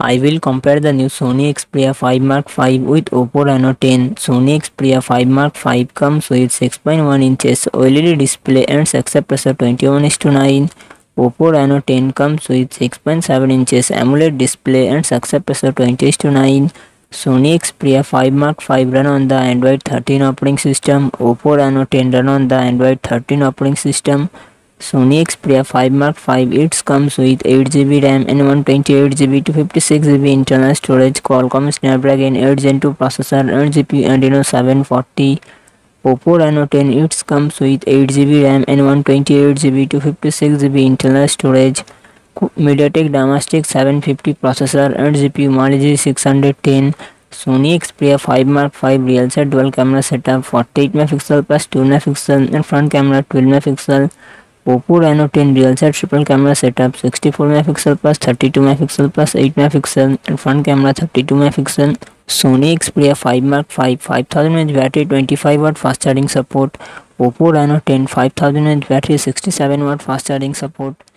I will compare the new Sony Xperia 5 Mark 5 with Oppo Reno 10. Sony Xperia 5 Mark 5 comes with 6.1 inches OLED display and success pressure 21 to 9. Oppo Reno 10 comes with 6.7 inches AMOLED display and success pressure 20 to 9. Sony Xperia 5 Mark 5 run on the Android 13 operating system. Oppo Reno 10 run on the Android 13 operating system. Sony Xperia 5 Mark 5 it comes with 8GB RAM and 128GB to 56GB internal storage Qualcomm Snapdragon 8 Gen 2 processor and GPU Adreno 740 Oppo Reno 10 it comes with 8GB RAM and 128GB to 56GB internal storage MediaTek Dimensity 750 processor and GPU Mali G610 Sony Xperia 5 Mark 5 real set dual camera setup 48 megapixel plus 2 megapixel and front camera 12 megapixel Oppo Reno ten rear set triple camera setup 64 megapixel plus thirty two megapixel plus 8 megapixel front camera thirty two megapixel Sony Xperia five mark five five thousand battery 25 watt fast charging support Oppo Reno ten 5000 thousand battery 67 watt fast charging support